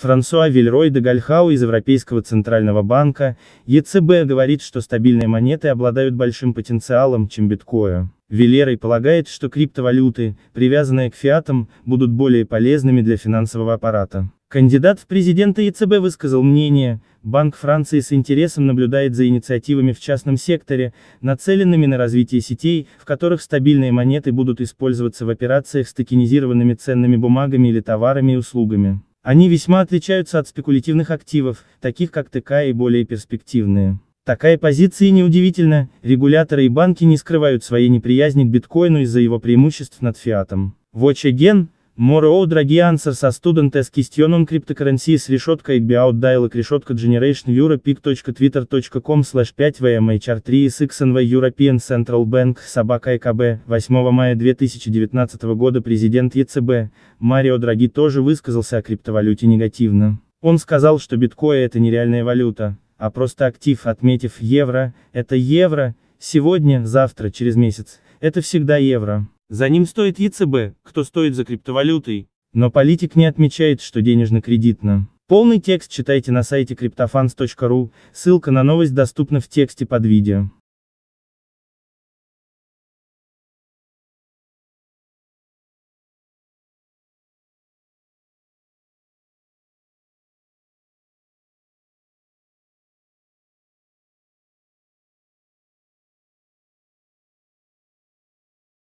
Франсуа Вильрой де Гальхау из Европейского центрального банка, ЕЦБ говорит, что стабильные монеты обладают большим потенциалом, чем биткоин. Вилерой полагает, что криптовалюты, привязанные к фиатам, будут более полезными для финансового аппарата. Кандидат в президенты ЕЦБ высказал мнение, Банк Франции с интересом наблюдает за инициативами в частном секторе, нацеленными на развитие сетей, в которых стабильные монеты будут использоваться в операциях с токенизированными ценными бумагами или товарами и услугами. Они весьма отличаются от спекулятивных активов, таких как ТК и более перспективные. Такая позиция неудивительна, регуляторы и банки не скрывают своей неприязни к биткоину из-за его преимуществ над фиатом. Watch Again, More draghi answers a student as question on cryptocurrencies решетка Igby dialog решетка Generation Europeak.twitter.com slash 5 VMHR3 SXNV European Central Bank собака ЭКБ 8 мая 2019 года президент ЕЦБ Марио Драги тоже высказался о криптовалюте негативно. Он сказал, что биткоин это не реальная валюта, а просто актив, отметив евро, это евро, сегодня, завтра, через месяц, это всегда евро. За ним стоит ЕЦБ, кто стоит за криптовалютой. Но политик не отмечает, что денежно-кредитно. Полный текст читайте на сайте cryptofans.ru, ссылка на новость доступна в тексте под видео.